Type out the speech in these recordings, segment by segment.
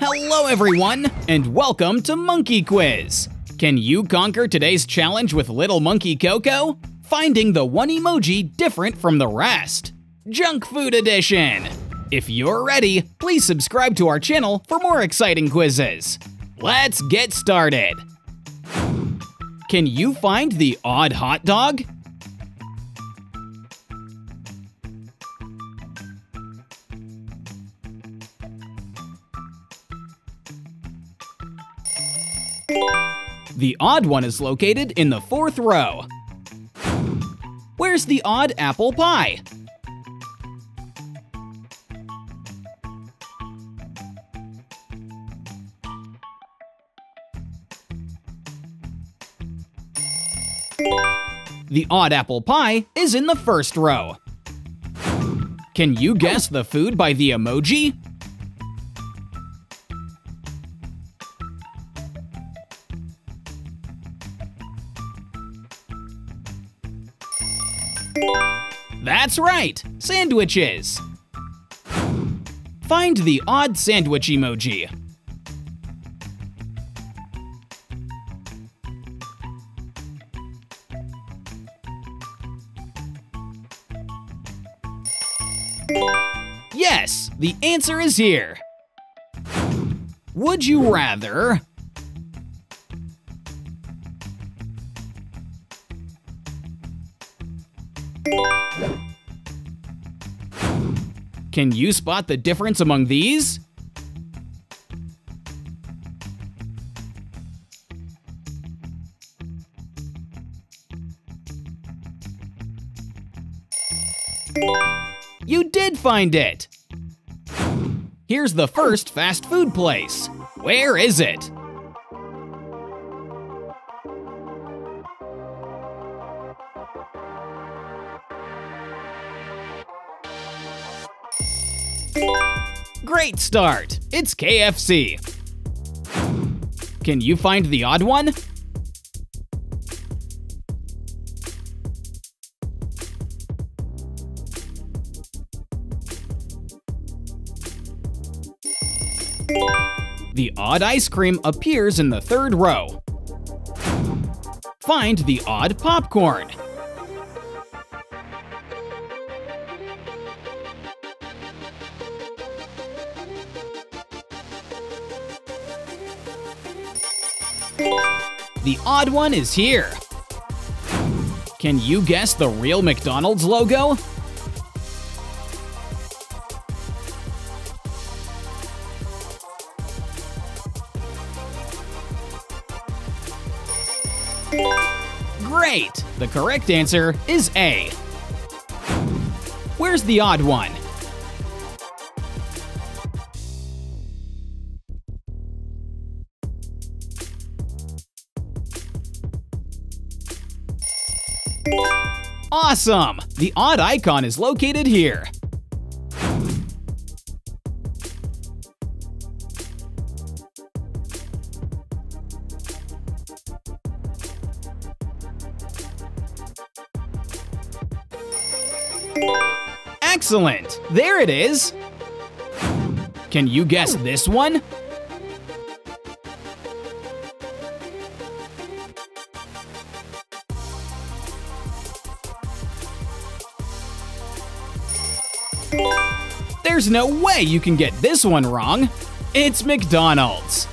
Hello everyone, and welcome to Monkey Quiz! Can you conquer today's challenge with Little Monkey Koko? Finding the one emoji different from the rest. Junk Food Edition! If you're ready, please subscribe to our channel for more exciting quizzes. Let's get started! Can you find the odd hot dog? The odd one is located in the fourth row. Where's the odd apple pie? The odd apple pie is in the first row. Can you guess the food by the emoji? That's right, sandwiches. Find the odd sandwich emoji. Yes, the answer is here. Would you rather Can you spot the difference among these? You did find it! Here's the first fast food place. Where is it? Great start! It's KFC. Can you find the odd one? The odd ice cream appears in the third row. Find the odd popcorn. The odd one is here. Can you guess the real McDonald's logo? Great! The correct answer is A. Where's the odd one? Awesome! The odd icon is located here. Excellent! There it is! Can you guess this one? There's no way you can get this one wrong. It's McDonald's.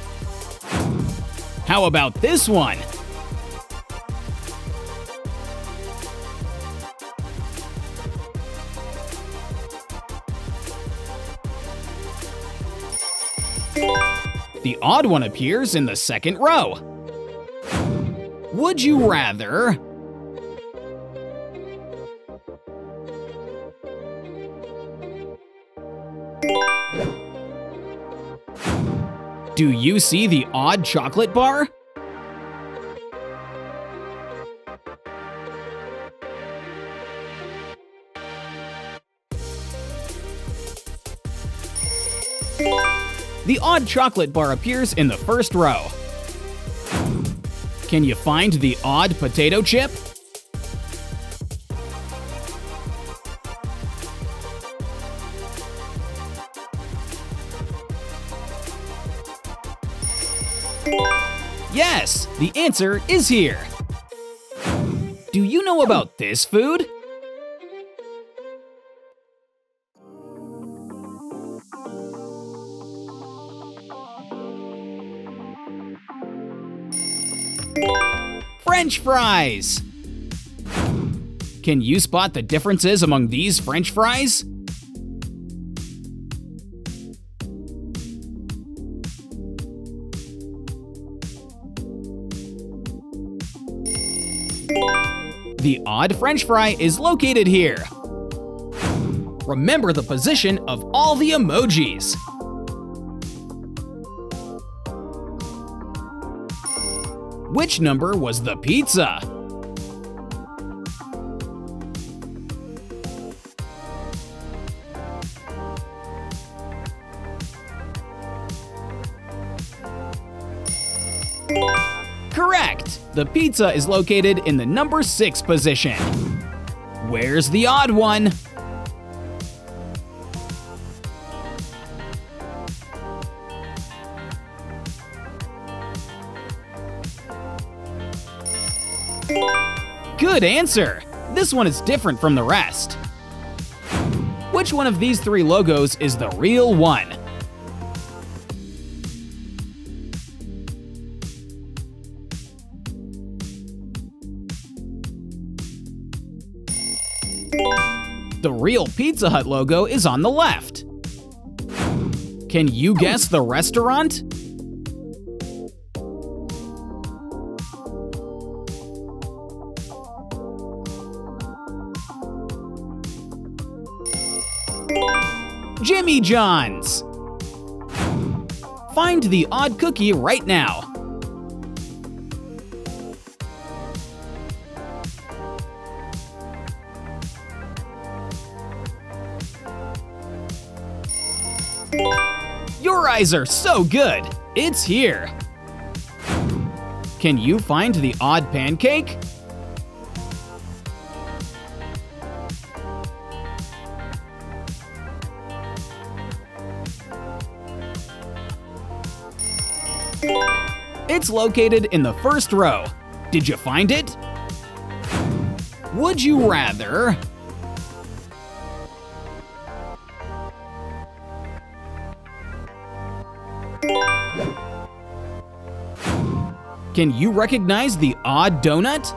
How about this one? The odd one appears in the second row. Would you rather Do you see the odd chocolate bar? The odd chocolate bar appears in the first row. Can you find the odd potato chip? Yes, the answer is here. Do you know about this food? French fries! Can you spot the differences among these French fries? The odd french fry is located here. Remember the position of all the emojis. Which number was the pizza? The pizza is located in the number 6 position. Where's the odd one? Good answer! This one is different from the rest. Which one of these three logos is the real one? Real Pizza Hut logo is on the left. Can you guess the restaurant? Jimmy John's! Find the odd cookie right now. Are so good! It's here! Can you find the odd pancake? It's located in the first row. Did you find it? Would you rather Can you recognize the odd donut?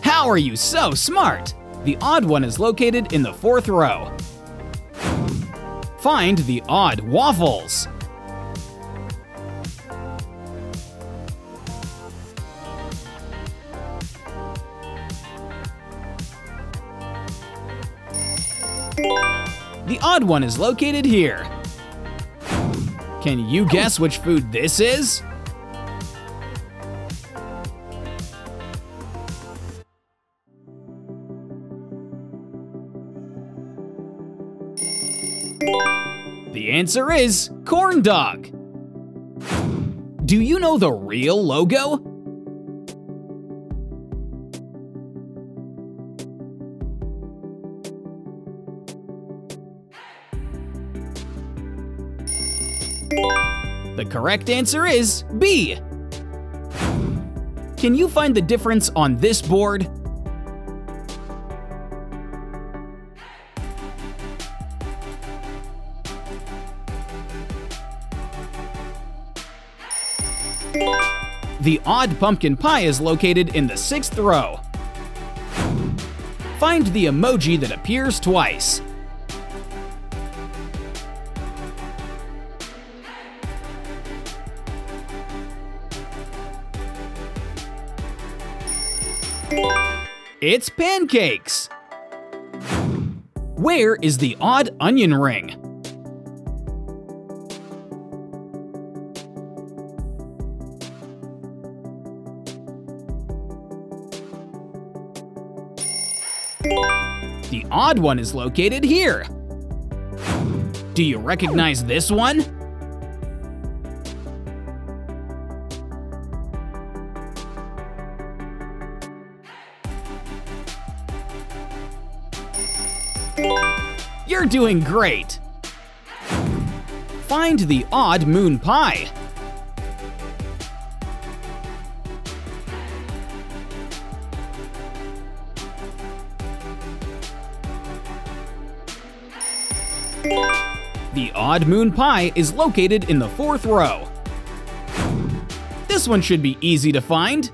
How are you so smart? The odd one is located in the fourth row. Find the odd waffles. One is located here. Can you guess which food this is? The answer is corn dog. Do you know the real logo? Correct answer is B. Can you find the difference on this board? The odd pumpkin pie is located in the sixth row. Find the emoji that appears twice. It's pancakes! Where is the odd onion ring? The odd one is located here. Do you recognize this one? You're doing great! Find the odd moon pie. The odd moon pie is located in the fourth row. This one should be easy to find.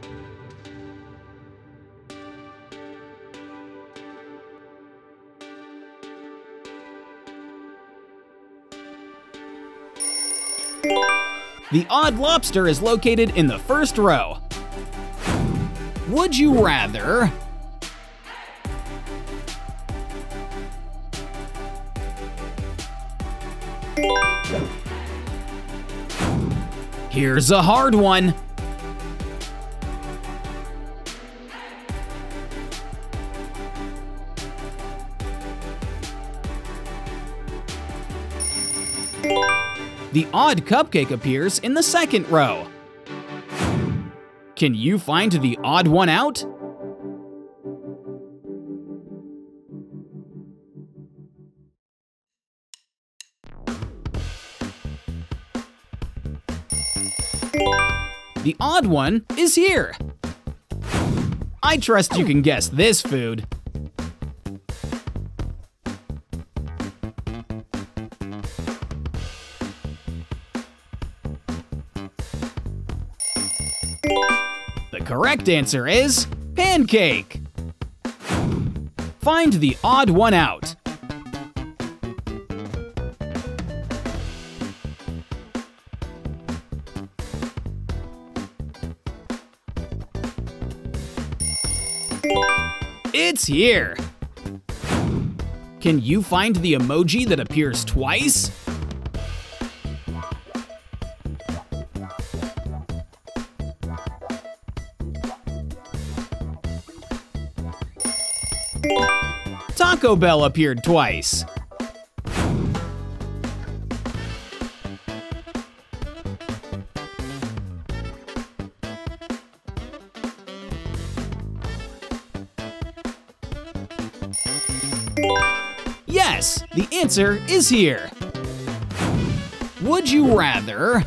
The odd lobster is located in the first row. Would you rather Here's a hard one. The odd cupcake appears in the second row. Can you find the odd one out? The odd one is here. I trust you can guess this food. Correct answer is pancake. Find the odd one out. It's here! Can you find the emoji that appears twice? Taco Bell appeared twice. Yes, the answer is here. Would you rather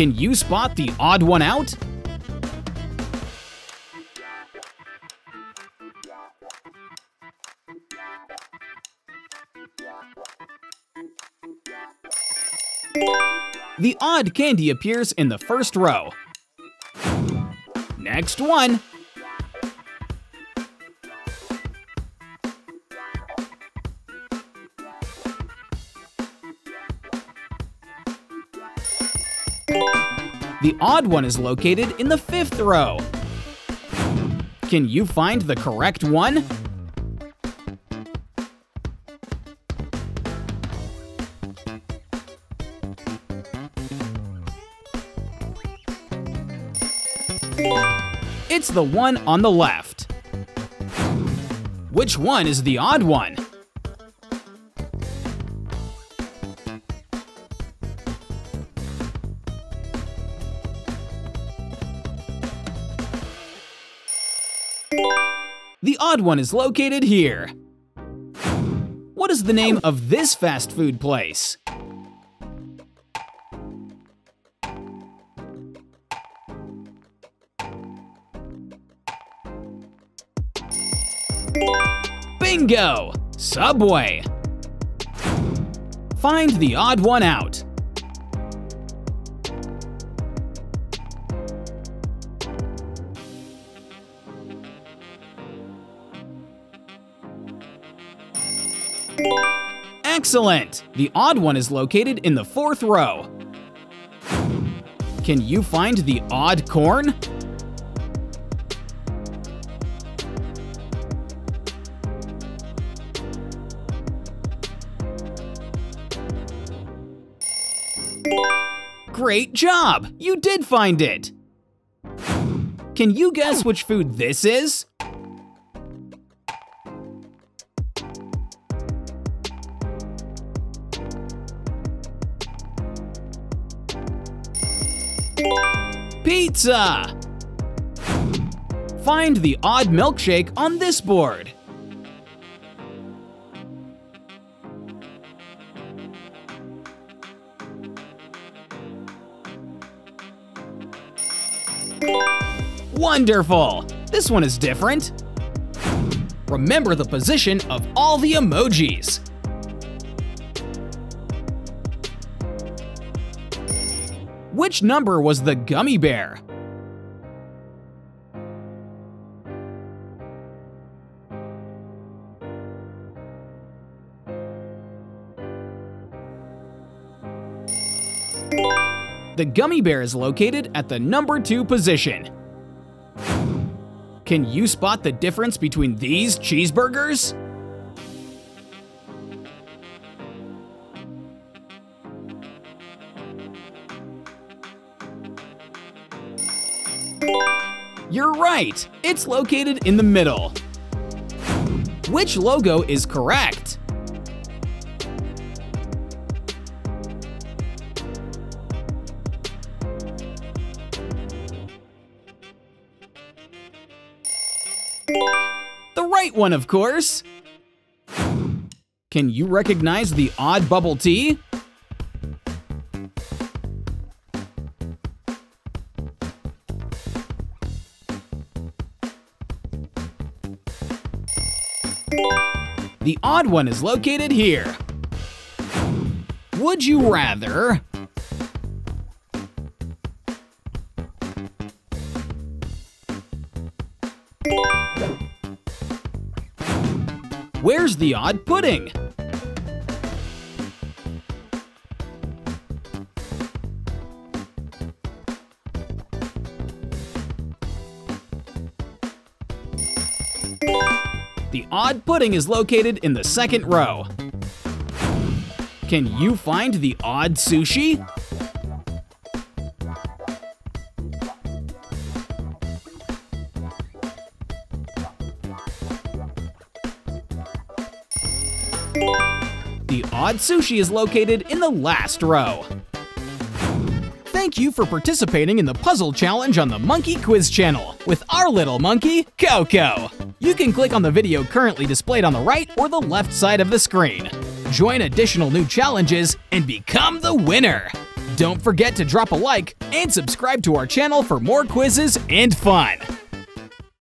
Can you spot the odd one out? The odd candy appears in the first row. Next one. The odd one is located in the fifth row. Can you find the correct one? It's the one on the left. Which one is the odd one? One is located here. What is the name of this fast food place? Bingo! Subway! Find the odd one out. Excellent! The odd one is located in the fourth row. Can you find the odd corn? Great job! You did find it! Can you guess which food this is? Pizza! Find the odd milkshake on this board. Wonderful! This one is different. Remember the position of all the emojis. Which number was the gummy bear? The gummy bear is located at the number 2 position. Can you spot the difference between these cheeseburgers? Right! It's located in the middle. Which logo is correct? The right one, of course! Can you recognize the odd bubble tea? Odd one is located here. Would you rather Where's the odd pudding? Odd pudding is located in the second row. Can you find the odd sushi? The odd sushi is located in the last row. Thank you for participating in the puzzle challenge on the Monkey Quiz channel with our little monkey, Koko. You can click on the video currently displayed on the right or the left side of the screen. Join additional new challenges and become the winner! Don't forget to drop a like and subscribe to our channel for more quizzes and fun!